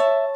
you